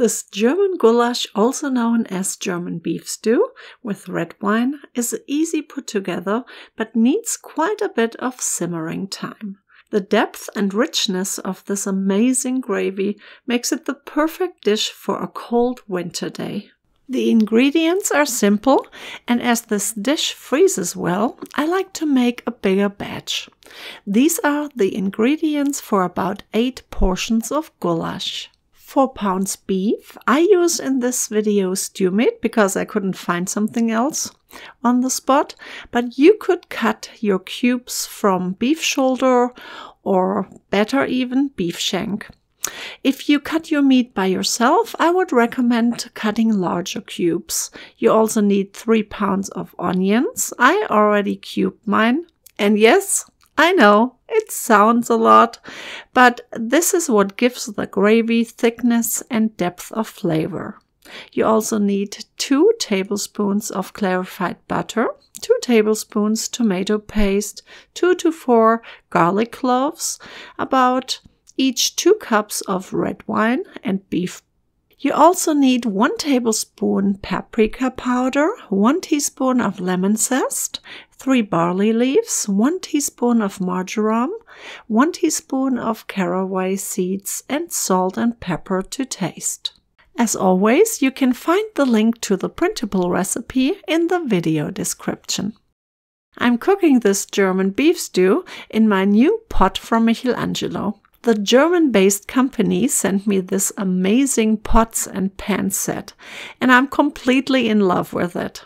This German goulash, also known as German beef stew with red wine, is easy put together but needs quite a bit of simmering time. The depth and richness of this amazing gravy makes it the perfect dish for a cold winter day. The ingredients are simple, and as this dish freezes well, I like to make a bigger batch. These are the ingredients for about 8 portions of goulash. 4 pounds beef. I use in this video stew meat because I couldn't find something else on the spot, but you could cut your cubes from beef shoulder or better even beef shank. If you cut your meat by yourself, I would recommend cutting larger cubes. You also need three pounds of onions. I already cubed mine. And yes, I know it sounds a lot, but this is what gives the gravy thickness and depth of flavor. You also need two tablespoons of clarified butter, two tablespoons tomato paste, two to four garlic cloves, about each 2 cups of red wine and beef. You also need 1 tablespoon paprika powder, 1 teaspoon of lemon zest, 3 barley leaves, 1 teaspoon of marjoram, 1 teaspoon of caraway seeds, and salt and pepper to taste. As always, you can find the link to the printable recipe in the video description. I'm cooking this German beef stew in my new pot from Michelangelo. The German based company sent me this amazing pots and pans set, and I'm completely in love with it.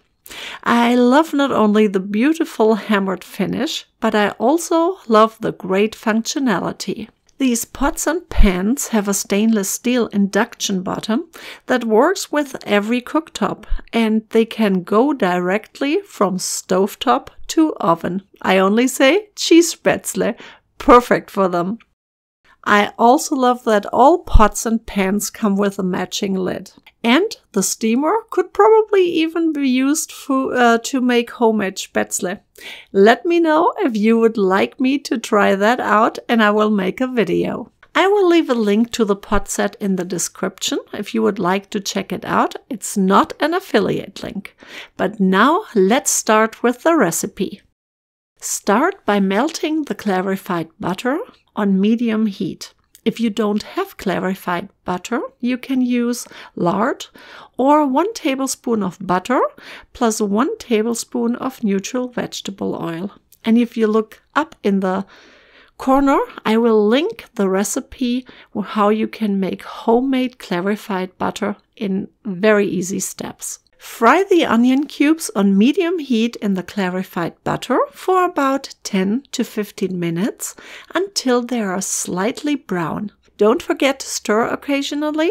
I love not only the beautiful hammered finish, but I also love the great functionality. These pots and pans have a stainless steel induction bottom that works with every cooktop and they can go directly from stovetop to oven. I only say cheese spätzle, perfect for them. I also love that all pots and pans come with a matching lid. And the steamer could probably even be used for, uh, to make homemade spätzle. Let me know if you would like me to try that out and I will make a video. I will leave a link to the pot set in the description if you would like to check it out. It's not an affiliate link. But now let's start with the recipe. Start by melting the clarified butter on medium heat. If you don't have clarified butter, you can use lard or one tablespoon of butter plus one tablespoon of neutral vegetable oil. And if you look up in the corner, I will link the recipe how you can make homemade clarified butter in very easy steps. Fry the onion cubes on medium heat in the clarified butter for about 10 to 15 minutes until they are slightly brown. Don't forget to stir occasionally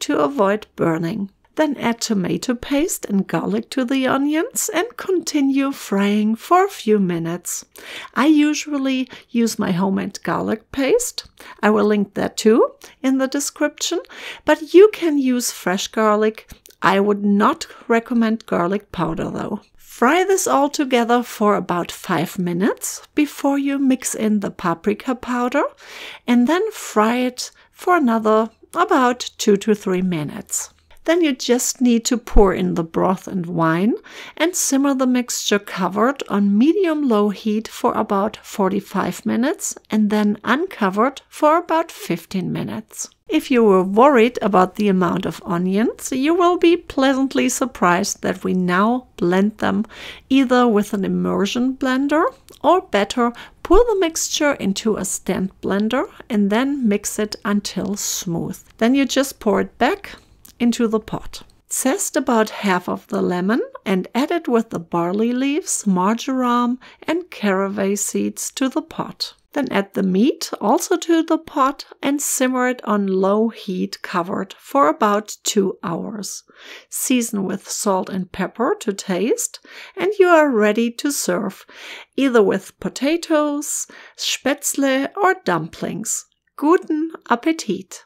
to avoid burning. Then add tomato paste and garlic to the onions and continue frying for a few minutes. I usually use my homemade garlic paste. I will link that too in the description, but you can use fresh garlic I would not recommend garlic powder though. Fry this all together for about 5 minutes before you mix in the paprika powder and then fry it for another about 2 to 3 minutes. Then you just need to pour in the broth and wine and simmer the mixture covered on medium low heat for about 45 minutes and then uncovered for about 15 minutes. If you were worried about the amount of onions, you will be pleasantly surprised that we now blend them either with an immersion blender or better, pour the mixture into a stand blender and then mix it until smooth. Then you just pour it back into the pot. Zest about half of the lemon and add it with the barley leaves, marjoram, and caraway seeds to the pot. Then add the meat also to the pot and simmer it on low heat covered for about two hours. Season with salt and pepper to taste, and you are ready to serve either with potatoes, spätzle, or dumplings. Guten Appetit!